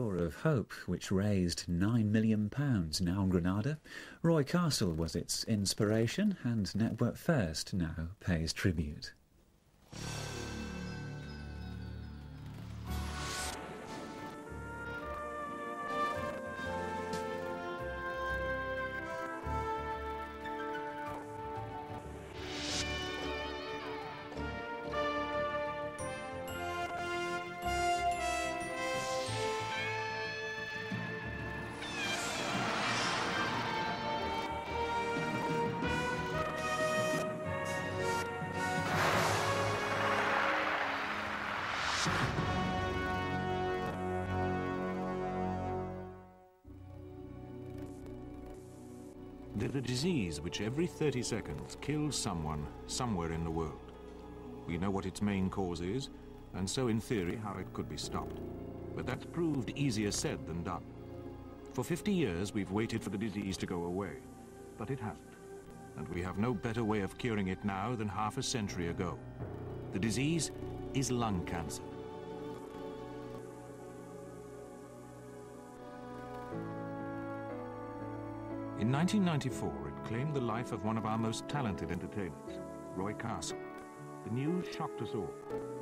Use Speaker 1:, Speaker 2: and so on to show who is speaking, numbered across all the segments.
Speaker 1: of Hope, which raised £9 million now in Granada. Roy Castle was its inspiration, and Network First now pays tribute.
Speaker 2: They're a disease which every 30 seconds kills someone somewhere in the world. We know what its main cause is, and so in theory how it could be stopped. But that's proved easier said than done. For 50 years we've waited for the disease to go away, but it hasn't. And we have no better way of curing it now than half a century ago. The disease is lung cancer. In 1994, it claimed the life of one of our most talented entertainers, Roy Castle. The news shocked us all,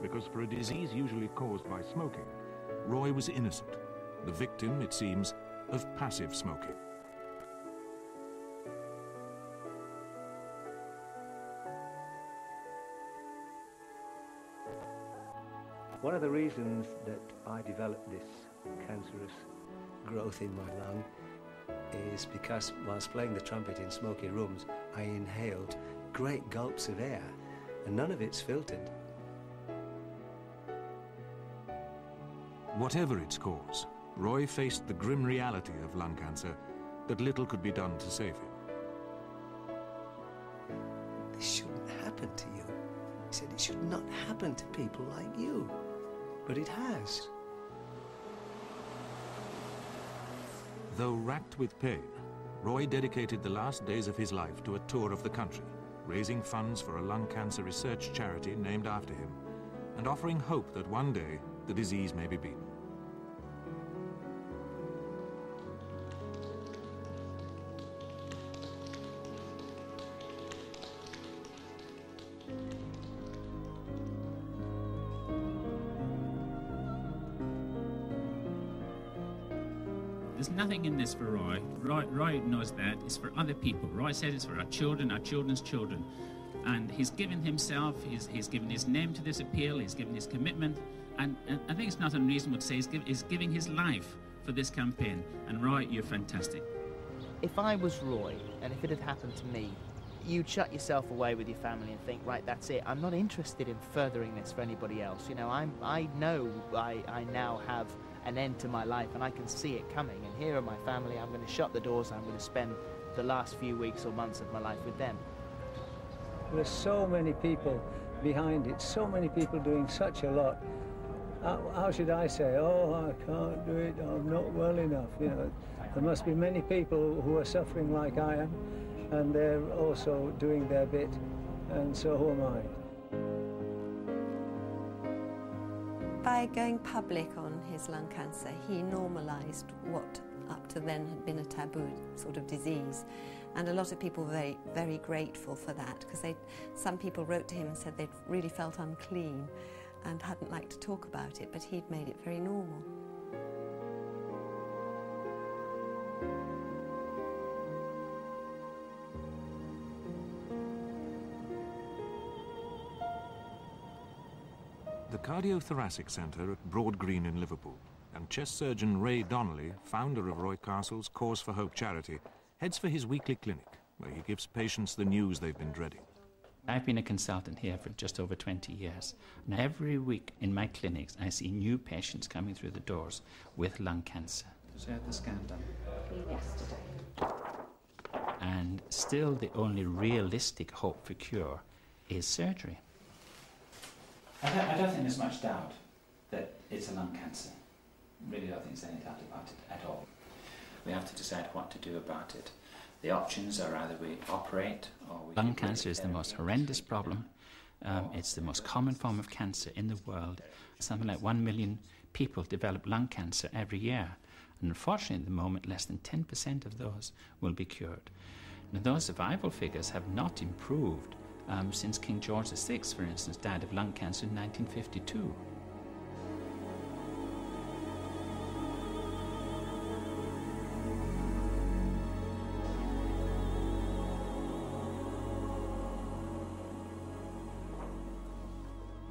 Speaker 2: because for a disease usually caused by smoking, Roy was innocent, the victim, it seems, of passive smoking.
Speaker 3: One of the reasons that I developed this cancerous growth in my lung is because whilst playing the trumpet in smoky rooms, I inhaled great gulps of air, and none of it's filtered.
Speaker 2: Whatever its cause, Roy faced the grim reality of lung cancer that little could be done to save him.
Speaker 3: This shouldn't happen to you. He said it should not happen to people like you. But it has.
Speaker 2: Though racked with pain, Roy dedicated the last days of his life to a tour of the country, raising funds for a lung cancer research charity named after him, and offering hope that one day the disease may be beaten.
Speaker 4: There's nothing in this for Roy. Roy. Roy knows that. It's for other people. Roy said it's for our children, our children's children. And he's given himself, he's, he's given his name to this appeal, he's given his commitment. And, and I think it's not unreasonable to say he's, give, he's giving his life for this campaign. And Roy, you're fantastic.
Speaker 5: If I was Roy, and if it had happened to me, you'd shut yourself away with your family and think, right, that's it. I'm not interested in furthering this for anybody else. You know, I'm, I know I, I now have an end to my life and I can see it coming. And here are my family. I'm going to shut the doors. I'm going to spend the last few weeks or months of my life with them.
Speaker 3: There's so many people behind it, so many people doing such a lot. How, how should I say, oh, I can't do it, I'm not well enough, you know. There must be many people who are suffering like I am, and they're also doing their bit, and so am I.
Speaker 6: By going public on his lung cancer, he normalised what up to then had been a taboo sort of disease. And a lot of people were very, very grateful for that because they, some people wrote to him and said they'd really felt unclean and hadn't liked to talk about it, but he'd made it very normal.
Speaker 2: The Cardiothoracic Centre at Broad Green in Liverpool and chest surgeon Ray Donnelly, founder of Roy Castle's Cause for Hope charity, heads for his weekly clinic, where he gives patients the news they've been dreading.
Speaker 4: I've been a consultant here for just over 20 years. And every week in my clinics, I see new patients coming through the doors with lung cancer. So I had the scan done.
Speaker 6: Yesterday.
Speaker 4: And still, the only realistic hope for cure is surgery. I don't, I don't think there's much doubt that it's a lung cancer. Really I don't think there's any doubt about it at all. We have to decide what to do about it. The options are either we operate or we... Lung cancer is the most horrendous problem. Um, it's the most common form of cancer in the world. Something like one million people develop lung cancer every year. And unfortunately, at the moment, less than 10% of those will be cured. Now, those survival figures have not improved um, since King George VI, for instance, died of lung cancer in 1952.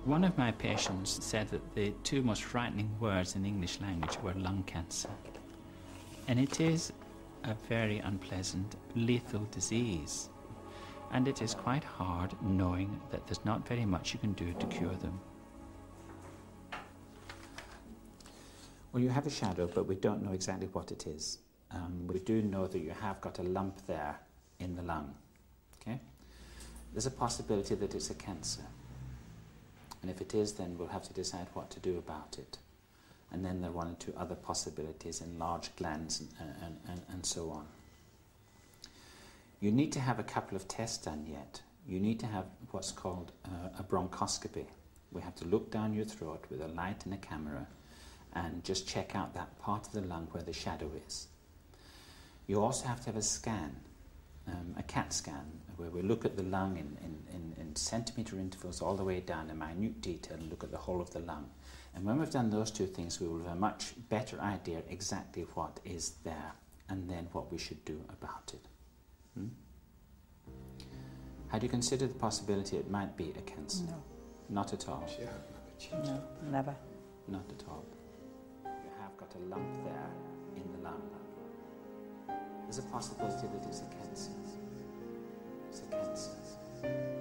Speaker 4: One of my patients said that the two most frightening words in English language were lung cancer. And it is a very unpleasant, lethal disease. And it is quite hard knowing that there's not very much you can do to cure them. Well, you have a shadow, but we don't know exactly what it is. Um, we do know that you have got a lump there in the lung. Okay? There's a possibility that it's a cancer. And if it is, then we'll have to decide what to do about it. And then there are one or two other possibilities in large glands and, and, and, and so on. You need to have a couple of tests done yet. You need to have what's called uh, a bronchoscopy. We have to look down your throat with a light and a camera and just check out that part of the lung where the shadow is. You also have to have a scan, um, a CAT scan, where we look at the lung in, in, in, in, centimetre intervals all the way down in minute detail and look at the whole of the lung. And when we've done those two things, we will have a much better idea exactly what is there and then what we should do about it. Hmm? Had you considered the possibility it might be a cancer?
Speaker 7: No.
Speaker 4: Not at all?
Speaker 7: No, never.
Speaker 4: Not at all. You have got a lump there in the lung. There's a possibility that it's a cancer. It's a cancer. Cancer.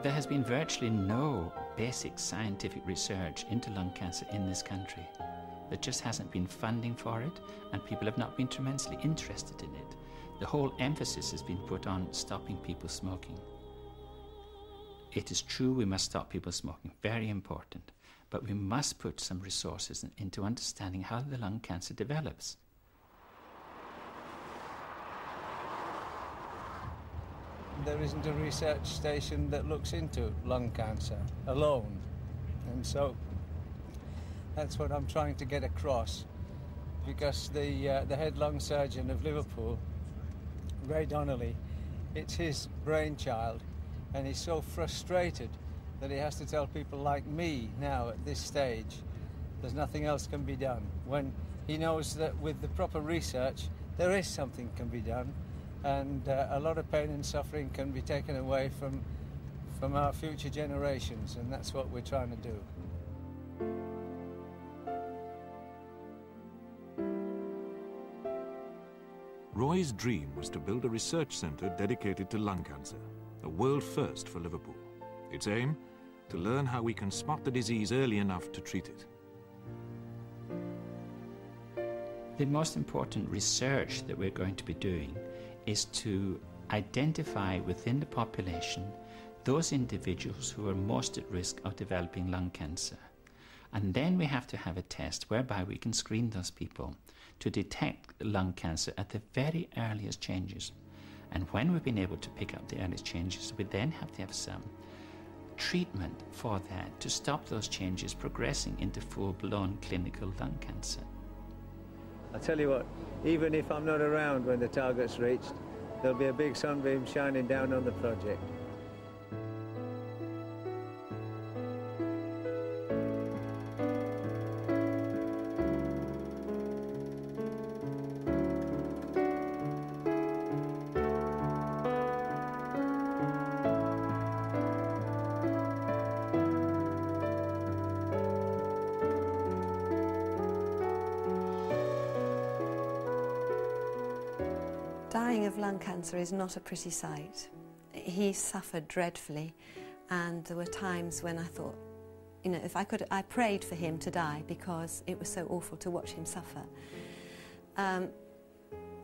Speaker 4: There has been virtually no basic scientific research into lung cancer in this country. There just hasn't been funding for it, and people have not been tremendously interested in it. The whole emphasis has been put on stopping people smoking. It is true we must stop people smoking, very important, but we must put some resources into understanding how the lung cancer develops.
Speaker 3: There isn't a research station that looks into lung cancer alone. And so that's what I'm trying to get across. Because the, uh, the head lung surgeon of Liverpool, Ray Donnelly, it's his brainchild and he's so frustrated that he has to tell people like me now at this stage there's nothing else can be done. When he knows that with the proper research there is something can be done and uh, a lot of pain and suffering can be taken away from from our future generations and that's what we're trying to do.
Speaker 2: Roy's dream was to build a research centre dedicated to lung cancer, a world first for Liverpool. Its aim? To learn how we can spot the disease early enough to treat it.
Speaker 4: The most important research that we're going to be doing is to identify within the population those individuals who are most at risk of developing lung cancer. And then we have to have a test whereby we can screen those people to detect lung cancer at the very earliest changes. And when we've been able to pick up the earliest changes, we then have to have some treatment for that to stop those changes progressing into full blown clinical lung cancer.
Speaker 3: I tell you what, even if I'm not around when the target's reached, there'll be a big sunbeam shining down on the project.
Speaker 6: Lung cancer is not a pretty sight. He suffered dreadfully, and there were times when I thought, you know, if I could, I prayed for him to die because it was so awful to watch him suffer. Um,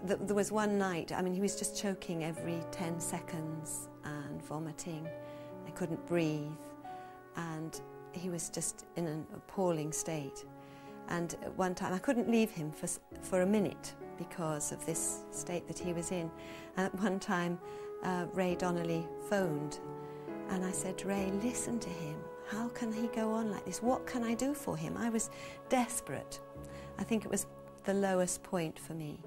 Speaker 6: th- there was one night, I mean, he was just choking every 10 seconds and vomiting. I couldn't breathe, and he was just in an appalling state. And at one time, I couldn't leave him for, for a minute because of this state that he was in. And at one time, uh, Ray Donnelly phoned, and I said, Ray, listen to him. How can he go on like this? What can I do for him? I was desperate. I think it was the lowest point for me.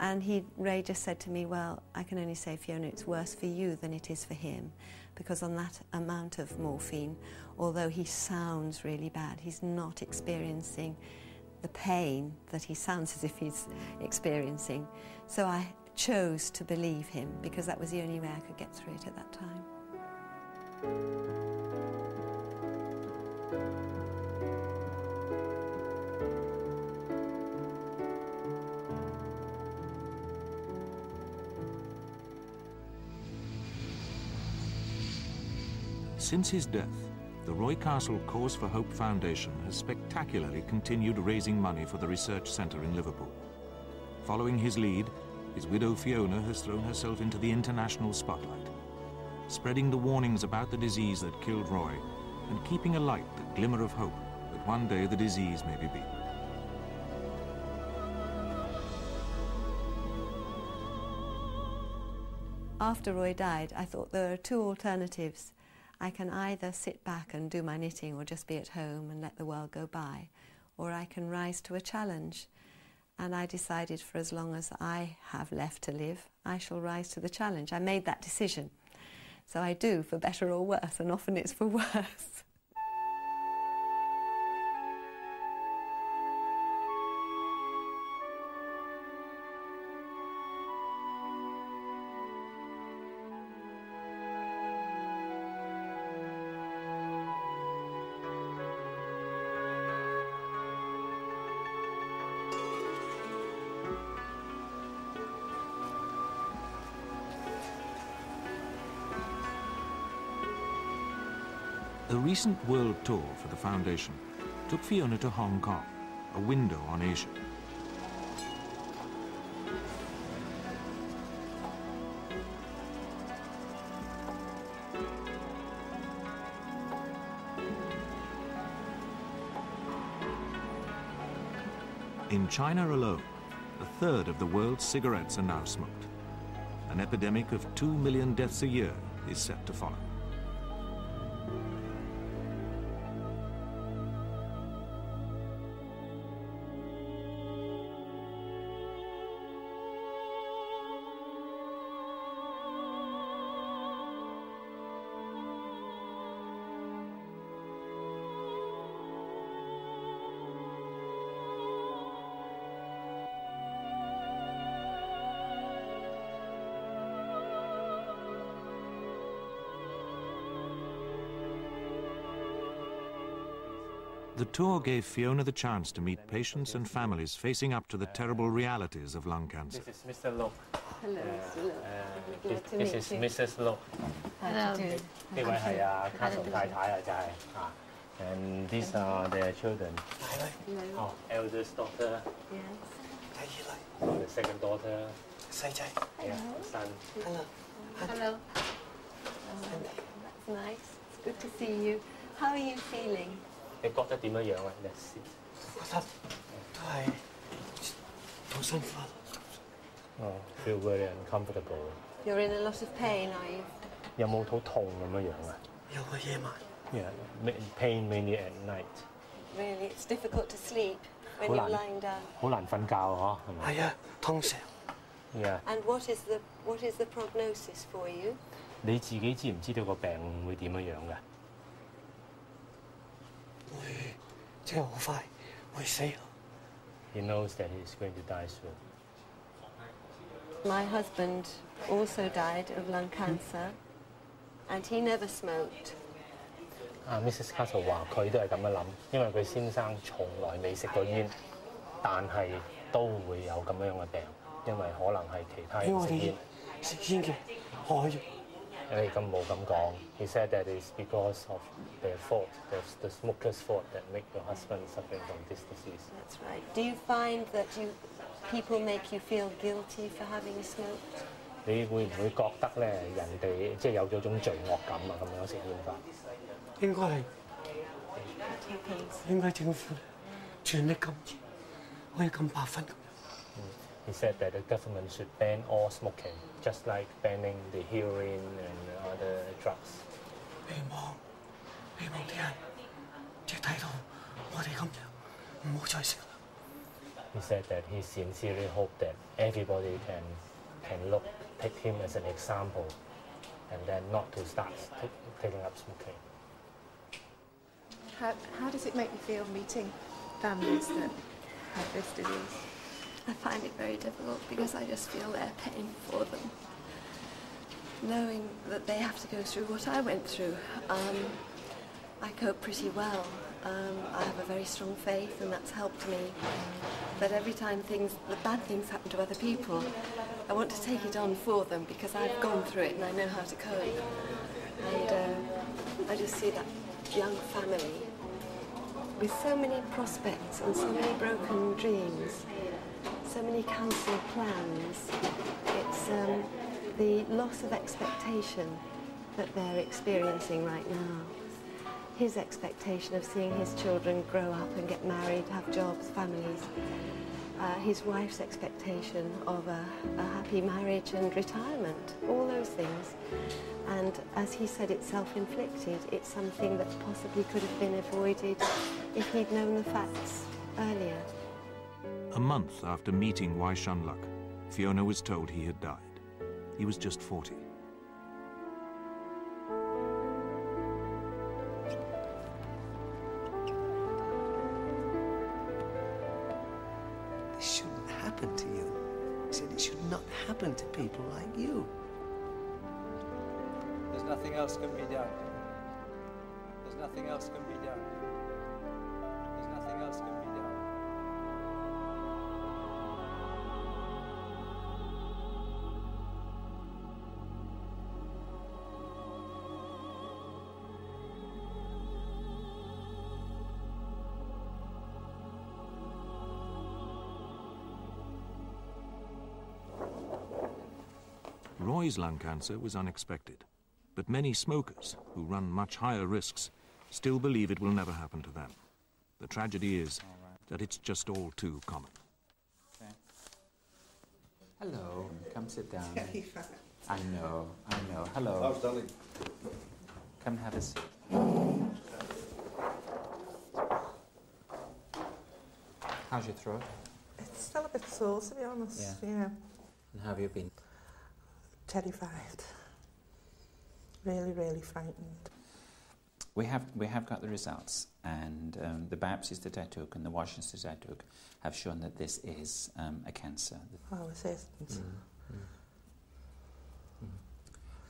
Speaker 6: And he, Ray just said to me, Well, I can only say, Fiona, it's worse for you than it is for him. Because on that amount of morphine, although he sounds really bad, he's not experiencing the pain that he sounds as if he's experiencing. So I chose to believe him because that was the only way I could get through it at that time.
Speaker 2: Since his death, the Roy Castle Cause for Hope Foundation has spectacularly continued raising money for the research centre in Liverpool. Following his lead, his widow Fiona has thrown herself into the international spotlight, spreading the warnings about the disease that killed Roy and keeping alight the glimmer of hope that one day the disease may be beaten.
Speaker 6: After Roy died, I thought there are two alternatives. I can either sit back and do my knitting or just be at home and let the world go by, or I can rise to a challenge. And I decided for as long as I have left to live, I shall rise to the challenge. I made that decision. So I do, for better or worse, and often it's for worse.
Speaker 2: A recent world tour for the foundation took Fiona to Hong Kong, a window on Asia. In China alone, a third of the world's cigarettes are now smoked. An epidemic of 2 million deaths a year is set to follow. The tour gave Fiona the chance to meet patients and families facing up to the terrible realities of lung cancer.
Speaker 8: This is Mr. Locke.
Speaker 6: Hello,
Speaker 8: uh,
Speaker 6: Mr. Locke.
Speaker 8: Uh, this, this is Mrs. Locke. Hello. Hello. Ah, and these are their children.
Speaker 6: Hello.
Speaker 8: Oh, eldest daughter.
Speaker 6: Yes.
Speaker 8: Oh, the second daughter. Yeah, son.
Speaker 6: Hello. Hello. That's nice. It's good to see you. How are you feeling?
Speaker 8: 你覺得點樣樣啊？Let's see.
Speaker 9: 覺得都係好辛苦哦。
Speaker 8: Oh, feel very uncomfortable.
Speaker 6: You're in a lot of pain, are you?
Speaker 8: 有冇好痛咁樣樣啊
Speaker 9: 有個夜晚
Speaker 8: Yeah, pain mainly at night.
Speaker 6: Really, it's difficult to sleep when you're lying down.
Speaker 8: 好難瞓覺嗬，係咪
Speaker 9: 係啊，通常
Speaker 6: ？Yeah，And what is the what is the prognosis for you?
Speaker 8: 你自己知唔知道個病會點樣樣㗎？
Speaker 9: 會即係好快會死咯。
Speaker 8: He knows that he is going to die soon.
Speaker 6: My husband also died of lung cancer, and he never smoked.
Speaker 8: 啊，Mrs. Castle 話佢都係咁樣諗，因為佢先生從來未食過煙，但係都會有咁樣嘅病。因為可能係其他人食煙。
Speaker 9: 食煙嘅害咗。
Speaker 8: 因为咁冇咁讲，he said that it's because of their fault, that's the smoker's fault that make your husband suffering from this disease.
Speaker 10: That's right. Do you find that you people make you feel guilty for having smoked?
Speaker 8: 你会唔会觉得咧人哋即系有咗种罪恶感啊？咁样食烟法？
Speaker 9: 应该系
Speaker 10: What happens?
Speaker 9: 应该政府全力禁止，可以禁百分咁。
Speaker 8: He said that the government should ban all smoking, just like banning the heroin and other drugs.
Speaker 9: 希望希望啲人即系睇到我哋咁样，唔好再食啦。
Speaker 8: He said that he sincerely hoped that everybody can can look take him as an example, and then not to start t- taking up smoking.
Speaker 11: How, how does it make you feel meeting families that have this disease?
Speaker 6: I find it very difficult because I just feel their pain for them. Knowing that they have to go through what I went through, um, I cope pretty well. Um, I have a very strong faith and that's helped me. But every time things, the bad things happen to other people, I want to take it on for them because I've gone through it and I know how to cope. And uh, I just see that young family with so many prospects and so many broken dreams so many cancelled plans. It's um, the loss of expectation that they're experiencing right now. His expectation of seeing his children grow up and get married, have jobs, families. Uh, his wife's expectation of a, a happy marriage and retirement, all those things. And as he said, it's self-inflicted. It's something that possibly could have been avoided if he'd known the facts earlier.
Speaker 2: A month after meeting Wai Shunluk, Fiona was told he had died. He was just 40.
Speaker 12: This shouldn't happen to you. He said it should not happen to people like you.
Speaker 3: There's nothing else can be done. There's nothing else can be done.
Speaker 2: Roy's lung cancer was unexpected, but many smokers who run much higher risks still believe it will never happen to them. The tragedy is that it's just all too common.
Speaker 4: Hello, come sit down. I know, I know. Hello.
Speaker 13: How's darling?
Speaker 4: Come have a seat. How's your throat?
Speaker 14: It's still a bit sore, to be honest.
Speaker 4: Yeah.
Speaker 14: Yeah.
Speaker 4: And how have you been?
Speaker 14: Terrified. Really, really frightened.
Speaker 4: We have we have got the results, and um, the biopsies that I took and the washings that I took have shown that this is um, a cancer.
Speaker 14: Oh, it isn't.
Speaker 4: Mm, mm. Mm.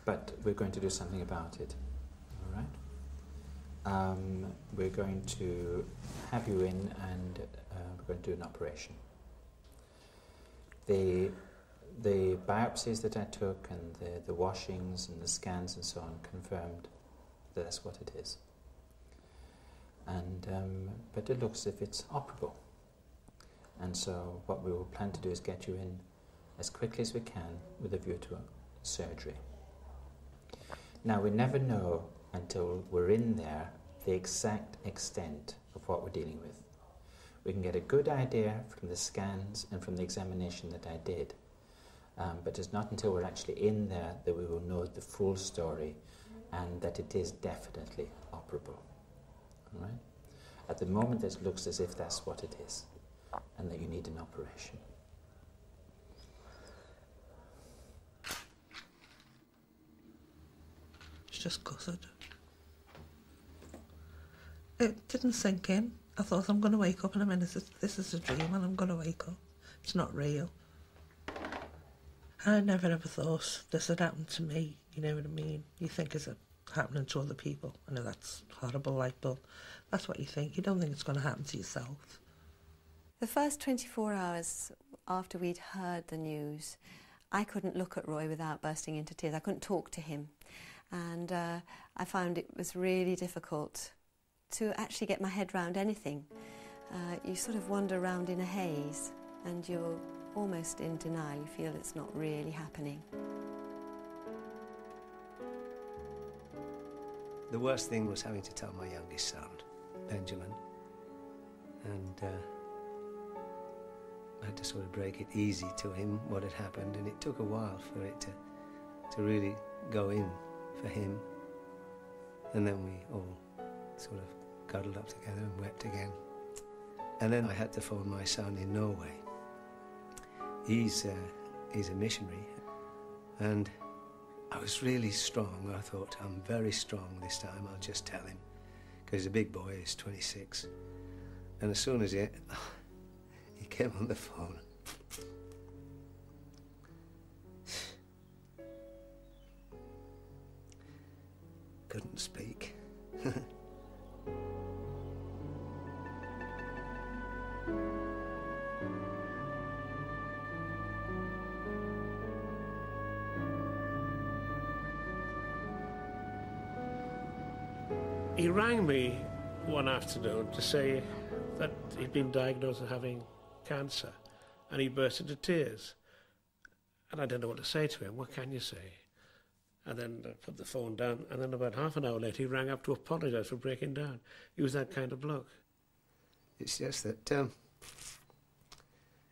Speaker 4: But we're going to do something about it. All right. Um, we're going to have you in, and uh, we're going to do an operation. The the biopsies that I took and the, the washings and the scans and so on confirmed that that's what it is. And um, but it looks as if it's operable. And so what we will plan to do is get you in as quickly as we can with a view to surgery. Now we never know until we're in there the exact extent of what we're dealing with. We can get a good idea from the scans and from the examination that I did. Um, but it's not until we're actually in there that we will know the full story and that it is definitely operable. All right? At the moment, it looks as if that's what it is and that you need an operation.
Speaker 14: It's just gutted. It didn't sink in. I thought I'm going to wake up in a minute. This- This is a dream and I'm going to wake up. It's not real. I never ever thought this had happened to me. You know what I mean? You think is it happening to other people? I know that's horrible, like, but that's what you think. You don't think it's going to happen to yourself.
Speaker 6: The first 24 hours after we'd heard the news, I couldn't look at Roy without bursting into tears. I couldn't talk to him. And uh, I found it was really difficult to actually get my head round anything. Uh, you sort of wander around in a haze and you're almost in denial. You feel it's not really happening.
Speaker 12: The worst thing was having to tell my youngest son, Benjamin. And uh, I had to sort of break it easy to him what had happened, and it took a while for it to, to really go in for him. And then we all sort of cuddled up together and wept again. And then I had to phone my son in Norway. He's, uh, he's a missionary, and I was really strong. I thought, I'm very strong this time, I'll just tell him. Because he's a big boy, he's 26. And as soon as he, he came on the phone, couldn't speak.
Speaker 15: He rang me one afternoon to say that he'd been diagnosed with having cancer and he burst into tears. And I didn't know what to say to him. What can you say? And then I put the phone down, and then about half an hour later, he rang up to apologise for breaking down. He was that kind of bloke.
Speaker 12: It's just that um,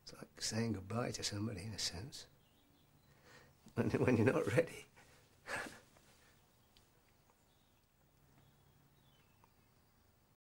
Speaker 12: it's like saying goodbye to somebody in a sense. When, when you're not ready.